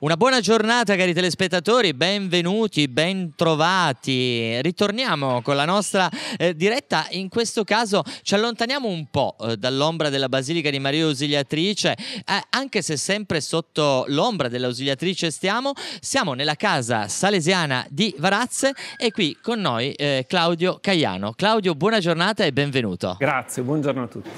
Una buona giornata cari telespettatori, benvenuti, bentrovati. Ritorniamo con la nostra eh, diretta, in questo caso ci allontaniamo un po' eh, dall'ombra della Basilica di Maria Ausiliatrice, eh, anche se sempre sotto l'ombra dell'Ausiliatrice stiamo, siamo nella casa salesiana di Varazze e qui con noi eh, Claudio Caiano. Claudio, buona giornata e benvenuto. Grazie, buongiorno a tutti.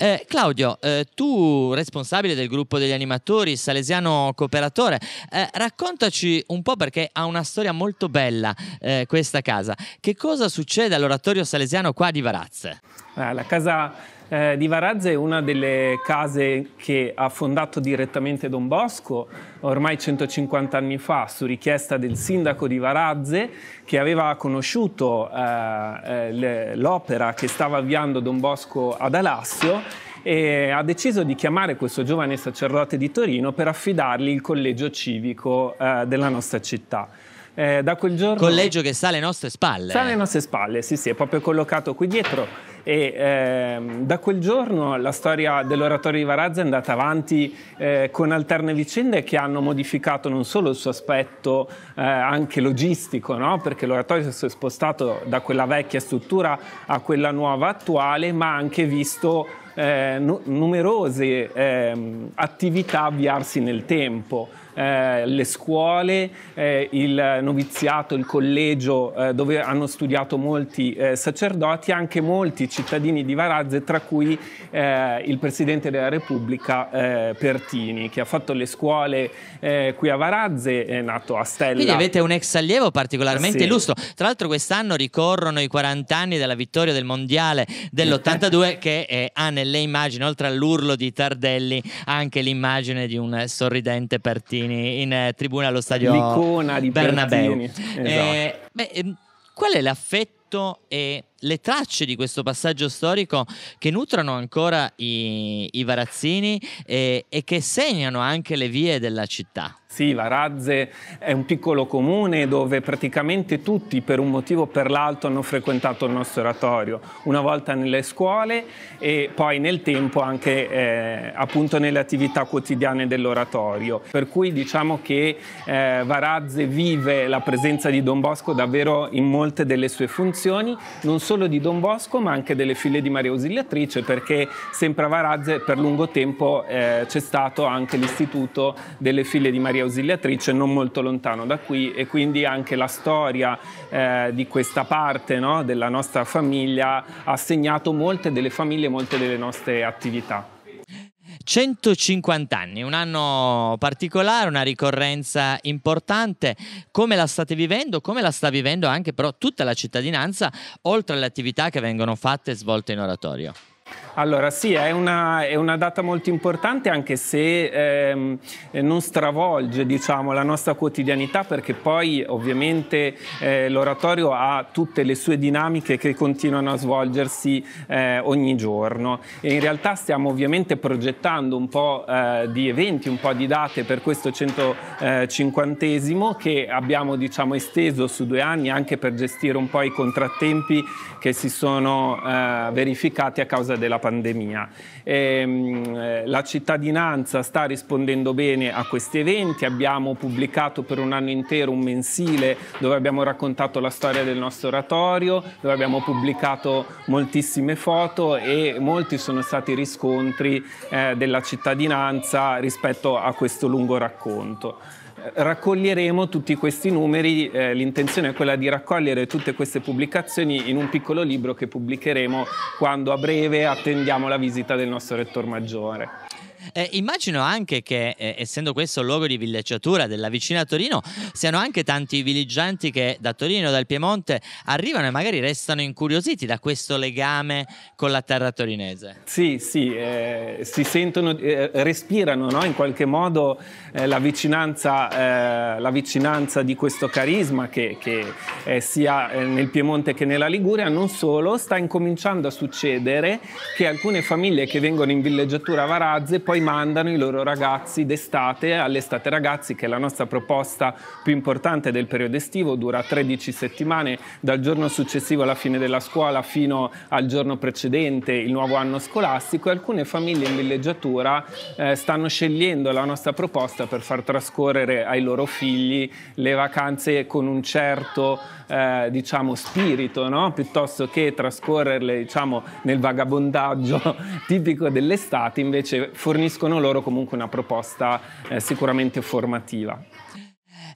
Eh, Claudio, eh, tu responsabile del gruppo degli animatori, salesiano cooperatore, eh, raccontaci un po' perché ha una storia molto bella eh, questa casa. Che cosa succede all'oratorio salesiano qua di Varazze? Eh, la casa eh, di Varazze è una delle case che ha fondato direttamente Don Bosco ormai 150 anni fa su richiesta del sindaco di Varazze che aveva conosciuto eh, eh, l'opera che stava avviando Don Bosco ad Alassio e ha deciso di chiamare questo giovane sacerdote di Torino per affidargli il collegio civico eh, della nostra città. Eh, da quel giorno... Collegio che sta alle nostre spalle. Sta alle nostre spalle, sì, sì, è proprio collocato qui dietro. E eh, da quel giorno la storia dell'oratorio di Varazza è andata avanti eh, con alterne vicende che hanno modificato non solo il suo aspetto eh, anche logistico, no? perché l'oratorio si è spostato da quella vecchia struttura a quella nuova attuale, ma anche visto eh, numerose eh, attività avviarsi nel tempo eh, le scuole, eh, il noviziato, il collegio eh, dove hanno studiato molti eh, sacerdoti, anche molti cittadini di Varazze, tra cui eh, il Presidente della Repubblica eh, Pertini, che ha fatto le scuole qui a Varazze, è nato a Stella. Quindi avete un ex allievo particolarmente sì. illustro. Tra l'altro quest'anno ricorrono i 40 anni della vittoria del Mondiale dell'82 che ha nelle immagini, oltre all'urlo di Tardelli, anche l'immagine di un sorridente Pertini in eh, tribuna allo stadio L'icona di Bernabeu. Esatto. Eh, beh, ehm, qual è l'affetto e le tracce di questo passaggio storico che nutrono ancora i, i varazzini e, e che segnano anche le vie della città? Sì, Varazze è un piccolo comune dove praticamente tutti per un motivo o per l'altro hanno frequentato il nostro oratorio, una volta nelle scuole e poi nel tempo anche eh, appunto nelle attività quotidiane dell'oratorio. Per cui diciamo che eh, Varazze vive la presenza di Don Bosco davvero in molte delle sue funzioni, non solo di Don Bosco ma anche delle figlie di Maria Ausiliatrice perché sempre a Varazze per lungo tempo eh, c'è stato anche l'istituto delle figlie di Maria Ausiliatrice non molto lontano da qui e quindi anche la storia eh, di questa parte no, della nostra famiglia ha segnato molte delle famiglie, molte delle nostre attività. 150 anni, un anno particolare, una ricorrenza importante. Come la state vivendo? Come la sta vivendo anche però tutta la cittadinanza, oltre alle attività che vengono fatte e svolte in oratorio? Allora sì, è una, è una, data molto importante anche se ehm, non stravolge diciamo, la nostra quotidianità perché poi ovviamente eh, l'oratorio ha tutte le sue dinamiche che continuano a svolgersi eh, ogni giorno. E in realtà stiamo ovviamente progettando un po' eh, di eventi, un po' di date per questo 150 che abbiamo diciamo, esteso su due anni anche per gestire un po' i contrattempi che si sono eh, verificati a causa della pandemia pandemia. Ehm, eh, la cittadinanza sta rispondendo bene a questi eventi, abbiamo pubblicato per un anno intero un mensile dove abbiamo raccontato la storia del nostro oratorio, dove abbiamo pubblicato moltissime foto e molti sono stati i riscontri eh, della cittadinanza rispetto a questo lungo racconto raccoglieremo tutti questi numeri, eh, l'intenzione è quella di raccogliere tutte queste pubblicazioni in un piccolo libro che pubblicheremo quando a breve attendiamo la visita del nostro rettor maggiore. Eh, immagino anche che, eh, essendo questo il luogo di villeggiatura della vicina Torino, siano anche tanti villeggianti che da Torino, dal Piemonte, arrivano e magari restano incuriositi da questo legame con la terra torinese. Sì, sì, eh, si sentono, eh, respirano no? in qualche modo eh, la vicinanza, eh, la, vicinanza, di questo carisma che, che sia nel Piemonte che nella Liguria, non solo, sta incominciando a succedere che alcune famiglie che vengono in villeggiatura a Varazze poi mandano i loro ragazzi d'estate all'estate ragazzi che è la nostra proposta più importante del periodo estivo, dura 13 settimane dal giorno successivo alla fine della scuola fino al giorno precedente il nuovo anno scolastico e alcune famiglie in villeggiatura eh, stanno scegliendo la nostra proposta per far trascorrere ai loro figli le vacanze con un certo eh, diciamo, spirito, no? piuttosto che trascorrerle diciamo, nel vagabondaggio tipico dell'estate, invece forniscono loro comunque una proposta eh, sicuramente formativa.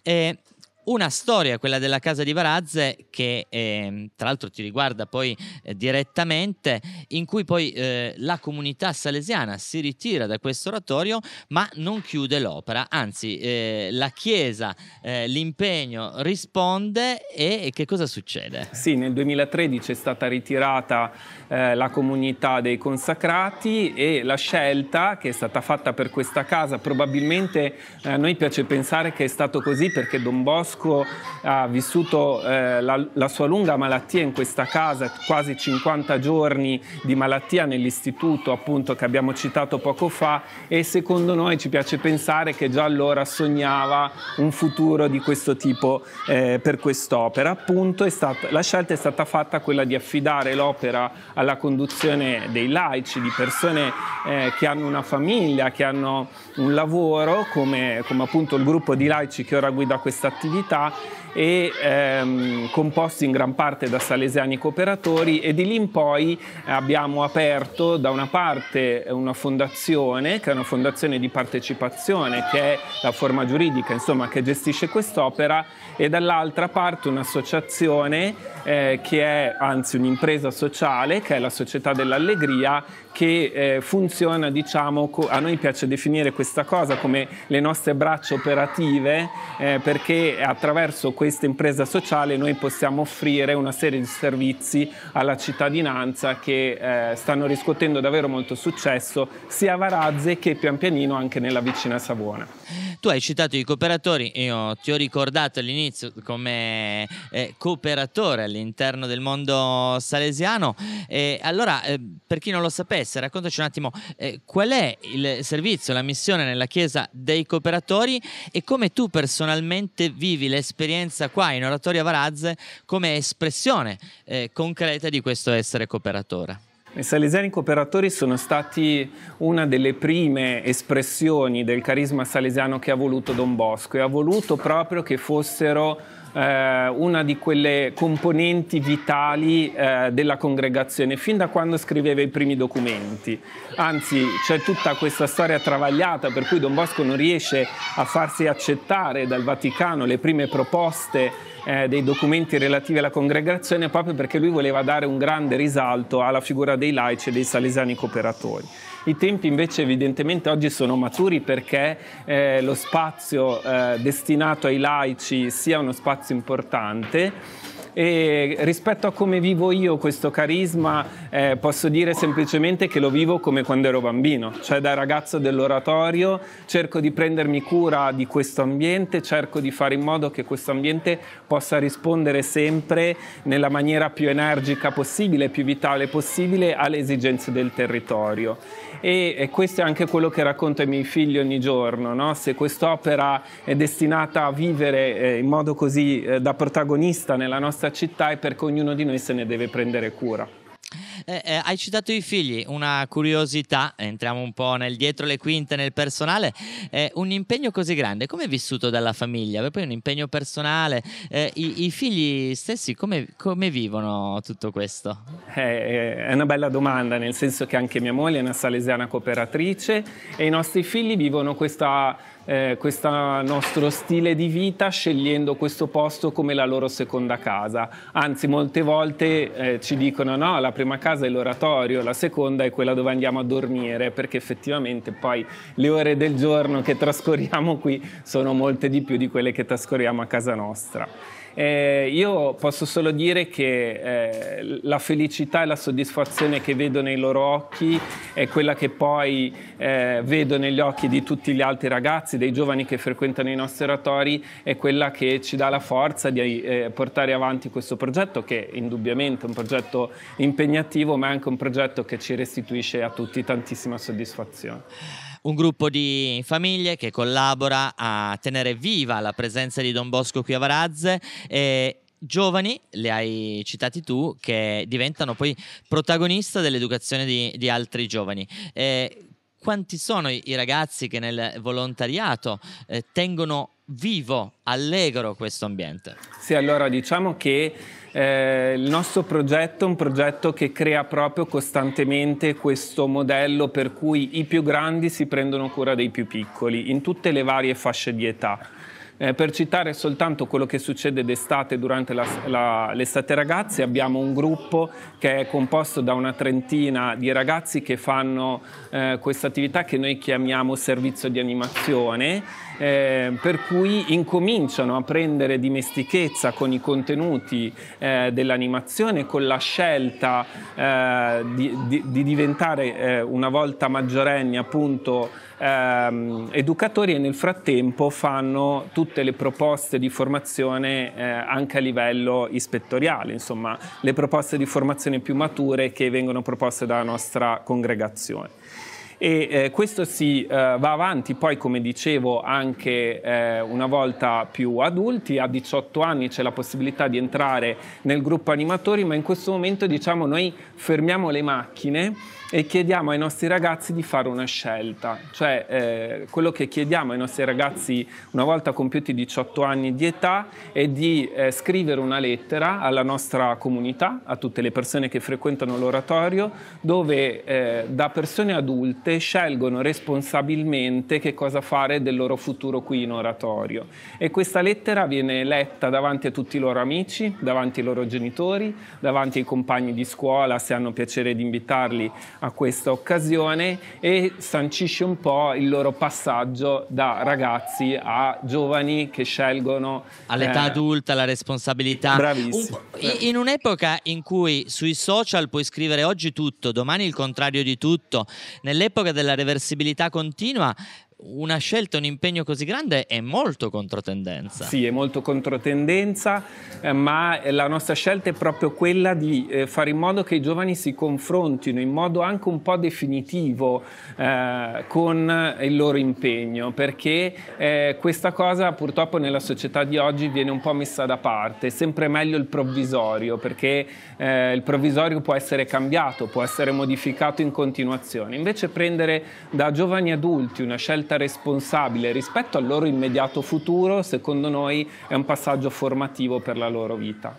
Eh, una storia, quella della casa di Varazze, che eh, tra l'altro ti riguarda poi eh, direttamente, in cui poi eh, la comunità salesiana si ritira da questo oratorio, ma non chiude l'opera, anzi eh, la Chiesa, eh, l'impegno risponde e, che cosa succede? Sì, nel 2013 è stata ritirata eh, la comunità dei consacrati e la scelta che è stata fatta per questa casa, probabilmente a noi piace pensare che è stato così perché Don Bosco Bosco ha vissuto eh, la, la, sua lunga malattia in questa casa, quasi 50 giorni di malattia nell'istituto appunto che abbiamo citato poco fa e secondo noi ci piace pensare che già allora sognava un futuro di questo tipo eh, per quest'opera. Appunto stata, la scelta è stata fatta quella di affidare l'opera alla conduzione dei laici, di persone eh, che hanno una famiglia, che hanno un lavoro, come, come appunto il gruppo di laici che ora guida questa attività attività e ehm, composti in gran parte da salesiani cooperatori e di lì in poi abbiamo aperto da una parte una fondazione che è una fondazione di partecipazione che è la forma giuridica insomma che gestisce quest'opera e dall'altra parte un'associazione eh, che è anzi un'impresa sociale che è la Società dell'Allegria che eh, funziona, diciamo, a noi piace definire questa cosa come le nostre braccia operative, eh, perché attraverso questa impresa sociale noi possiamo offrire una serie di servizi alla cittadinanza che eh, stanno riscuotendo davvero molto successo sia a Varazze che pian pianino anche nella vicina Savona. Tu hai citato i cooperatori, io ti ho ricordato all'inizio come eh, cooperatore all'interno del mondo salesiano. E allora, eh, per chi non lo sapesse, raccontaci un attimo eh, qual è il servizio, la missione nella Chiesa dei cooperatori e come tu personalmente vivi l'esperienza qua in Oratoria Varazze come espressione eh, concreta di questo essere cooperatore. I salesiani cooperatori sono stati una delle prime espressioni del carisma salesiano che ha voluto Don Bosco e ha voluto proprio che fossero eh, una di quelle componenti vitali eh, della congregazione fin da quando scriveva i primi documenti. Anzi, c'è tutta questa storia travagliata per cui Don Bosco non riesce a farsi accettare dal Vaticano le prime proposte eh, dei documenti relativi alla congregazione proprio perché lui voleva dare un grande risalto alla figura dei laici e dei salesiani cooperatori. I tempi invece evidentemente oggi sono maturi perché eh, lo spazio eh, destinato ai laici sia uno spazio importante e rispetto a come vivo io questo carisma eh, posso dire semplicemente che lo vivo come quando ero bambino, cioè da ragazzo dell'oratorio cerco di prendermi cura di questo ambiente, cerco di fare in modo che questo ambiente possa rispondere sempre nella maniera più energica possibile, più vitale possibile alle esigenze del territorio. E, e questo è anche quello che racconto ai miei figli ogni giorno, no? se quest'opera è destinata a vivere eh, in modo così eh, da protagonista nella nostra nostra città e perché ognuno di noi se ne deve prendere cura. Eh, eh, hai citato i figli, una curiosità, entriamo un po' nel dietro le quinte, nel personale, eh, un impegno così grande, come è vissuto dalla famiglia? Poi un impegno personale, eh, i, i, figli stessi come, come, vivono tutto questo? Eh, è una bella domanda, nel senso che anche mia moglie è una salesiana cooperatrice e i nostri figli vivono questa eh, questo nostro stile di vita scegliendo questo posto come la loro seconda casa. Anzi, molte volte eh, ci dicono no, la prima casa è l'oratorio, la seconda è quella dove andiamo a dormire, perché effettivamente poi le ore del giorno che trascorriamo qui sono molte di più di quelle che trascorriamo a casa nostra. Eh, io posso solo dire che eh, la felicità e la soddisfazione che vedo nei loro occhi è quella che poi eh, vedo negli occhi di tutti gli altri ragazzi, dei giovani che frequentano i nostri oratori, è quella che ci dà la forza di eh, portare avanti questo progetto che indubbiamente è un progetto impegnativo ma è anche un progetto che ci restituisce a tutti tantissima soddisfazione un gruppo di famiglie che collabora a tenere viva la presenza di Don Bosco qui a Varazze e giovani, li hai citati tu, che diventano poi protagonista dell'educazione di, di altri giovani. Eh, quanti sono i, ragazzi che nel volontariato eh, tengono vivo, allegro questo ambiente? Sì, allora diciamo che eh, il nostro progetto è un progetto che crea proprio costantemente questo modello per cui i più grandi si prendono cura dei più piccoli in tutte le varie fasce di età. Eh, per citare soltanto quello che succede d'estate durante la, la, l'estate ragazzi, abbiamo un gruppo che è composto da una trentina di ragazzi che fanno eh, questa attività che noi chiamiamo servizio di animazione, eh, per cui incominciano a prendere dimestichezza con i contenuti eh, dell'animazione, con la scelta eh, di, di, di, diventare eh, una volta maggiorenni appunto ehm, educatori e nel frattempo fanno tutte le proposte di formazione eh, anche a livello ispettoriale, insomma le proposte di formazione più mature che vengono proposte dalla nostra congregazione e eh, questo si eh, va avanti. Poi come dicevo anche eh, una volta più adulti, a 18 anni c'è la possibilità di entrare nel gruppo animatori ma in questo momento diciamo noi fermiamo le macchine e chiediamo ai nostri ragazzi di fare una scelta, cioè eh, quello che chiediamo ai nostri ragazzi una volta compiuti 18 anni di età è di eh, scrivere una lettera alla nostra comunità, a tutte le persone che frequentano l'oratorio, dove eh, da persone adulte scelgono responsabilmente che cosa fare del loro futuro qui in oratorio. E questa lettera viene letta davanti a tutti i loro amici, davanti ai loro genitori, davanti ai compagni di scuola se hanno piacere di invitarli a questa occasione e sancisce un po' il loro passaggio da ragazzi a giovani che scelgono all'età eh, adulta la responsabilità. Bravissimo. Un, in un'epoca in cui sui social puoi scrivere oggi tutto, domani il contrario di tutto, nell'epoca della reversibilità continua una scelta, un impegno così grande è molto controtendenza. Sì, è molto controtendenza, eh, ma la nostra scelta è proprio quella di eh, fare in modo che i giovani si confrontino in modo anche un po' definitivo eh, con il loro impegno, perché eh, questa cosa purtroppo nella società di oggi viene un po' messa da parte. È sempre meglio il provvisorio, perché eh, il provvisorio può essere cambiato, può essere modificato in continuazione. Invece prendere da giovani adulti una scelta scelta responsabile rispetto al loro immediato futuro, secondo noi è un passaggio formativo per la loro vita.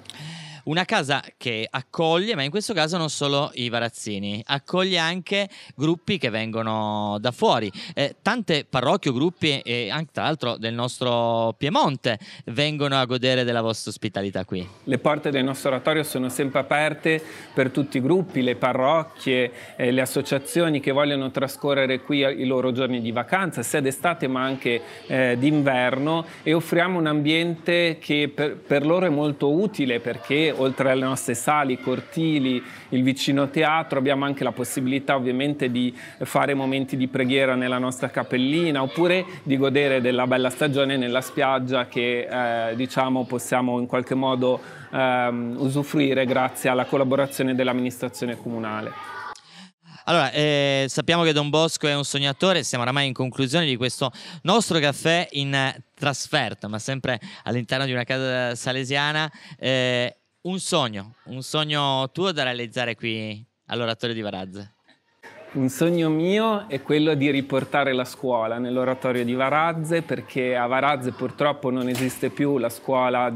Una casa che accoglie, ma in questo caso non solo i varazzini, accoglie anche gruppi che vengono da fuori. Eh, tante parrocchie o gruppi, e anche tra l'altro del nostro Piemonte, vengono a godere della vostra ospitalità qui. Le porte del nostro oratorio sono sempre aperte per tutti i gruppi, le parrocchie, eh, le associazioni che vogliono trascorrere qui i loro giorni di vacanza, sia d'estate ma anche eh, d'inverno e offriamo un ambiente che per, per loro è molto utile perché oltre alle nostre sali, cortili, il vicino teatro, abbiamo anche la possibilità ovviamente di fare momenti di preghiera nella nostra cappellina oppure di godere della bella stagione nella spiaggia che eh, diciamo possiamo in qualche modo ehm, usufruire grazie alla collaborazione dell'amministrazione comunale. Allora, eh, sappiamo che Don Bosco è un sognatore, siamo oramai in conclusione di questo nostro caffè in trasferta, ma sempre all'interno di una casa salesiana. Eh, un sogno, un sogno tuo da realizzare qui all'oratorio di Varazze. Un sogno mio è quello di riportare la scuola nell'oratorio di Varazze perché a Varazze purtroppo non esiste più la scuola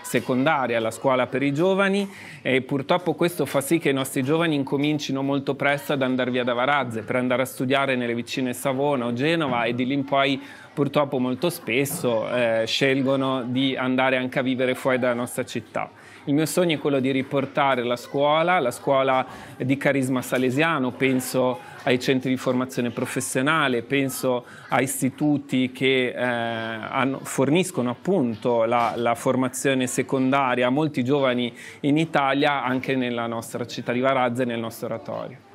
secondaria, la scuola per i giovani e purtroppo questo fa sì che i nostri giovani incomincino molto presto ad andare via da Varazze per andare a studiare nelle vicine Savona o Genova e di lì in poi purtroppo molto spesso eh, scelgono di andare anche a vivere fuori dalla nostra città. Il mio sogno è quello di riportare la scuola, la scuola di carisma salesiano, penso ai centri di formazione professionale, penso a istituti che eh, hanno, forniscono appunto la, la, formazione secondaria a molti giovani in Italia, anche nella nostra città di Varazze e nel nostro oratorio.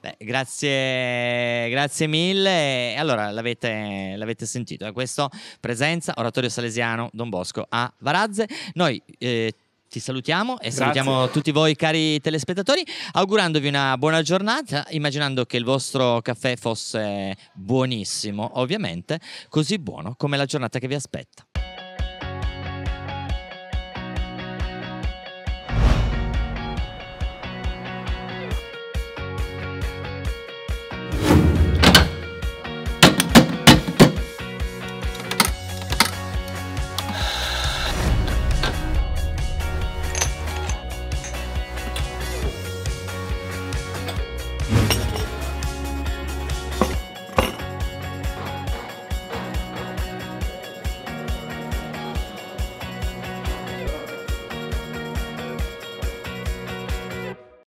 Beh, grazie, grazie mille. Allora, l'avete, l'avete sentito, eh? questo presenza Oratorio Salesiano Don Bosco a Varazze. Noi eh, ti salutiamo e Grazie. salutiamo tutti voi cari telespettatori, augurandovi una buona giornata, immaginando che il vostro caffè fosse buonissimo, ovviamente, così buono come la giornata che vi aspetta.